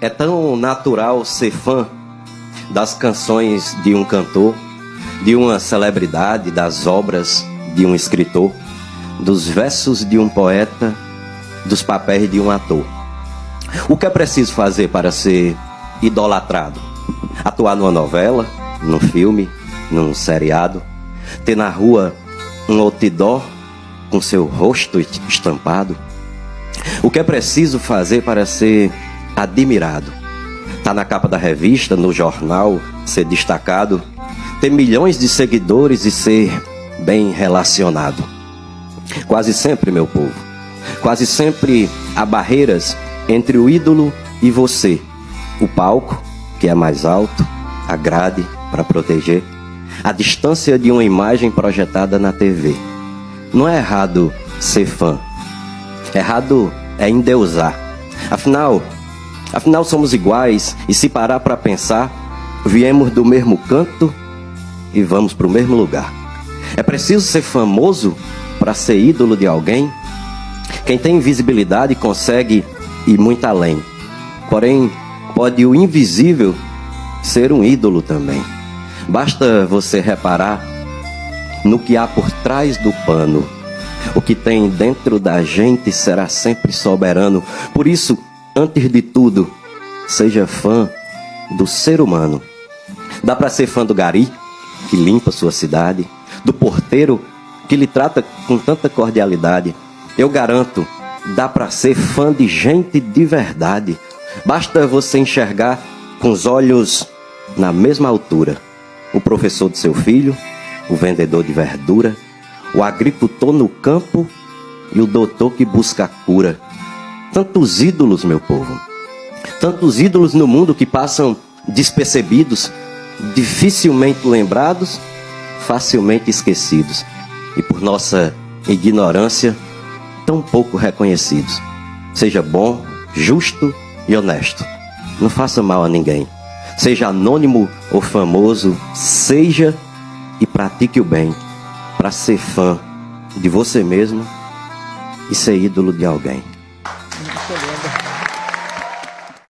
É tão natural ser fã das canções de um cantor, de uma celebridade, das obras de um escritor, dos versos de um poeta, dos papéis de um ator. O que é preciso fazer para ser idolatrado? Atuar numa novela, num filme, num seriado, ter na rua um outdoor com seu rosto estampado? O que é preciso fazer para ser admirado? Tá na capa da revista, no jornal, ser destacado, ter milhões de seguidores e ser bem relacionado. Quase sempre, meu povo, quase sempre há barreiras entre o ídolo e você. O palco, que é mais alto, a grade para proteger, a distância de uma imagem projetada na TV. Não é errado ser fã. Errado é endeusar. Afinal, afinal somos iguais e se parar para pensar, viemos do mesmo canto e vamos para o mesmo lugar. É preciso ser famoso para ser ídolo de alguém? Quem tem visibilidade consegue ir muito além. Porém, pode o invisível ser um ídolo também. Basta você reparar no que há por trás do pano. O que tem dentro da gente será sempre soberano. Por isso, antes de tudo, seja fã do ser humano. Dá para ser fã do gari, que limpa sua cidade, do porteiro, que lhe trata com tanta cordialidade. Eu garanto, dá para ser fã de gente de verdade. Basta você enxergar com os olhos na mesma altura o professor do seu filho, o vendedor de verdura, o agricultor no campo e o doutor que busca a cura. Tantos ídolos, meu povo. Tantos ídolos no mundo que passam despercebidos, dificilmente lembrados, facilmente esquecidos e por nossa ignorância tão pouco reconhecidos. Seja bom, justo e honesto. Não faça mal a ninguém. Seja anônimo ou famoso, seja e pratique o bem para ser fã de você mesmo e ser ídolo de alguém. lindo.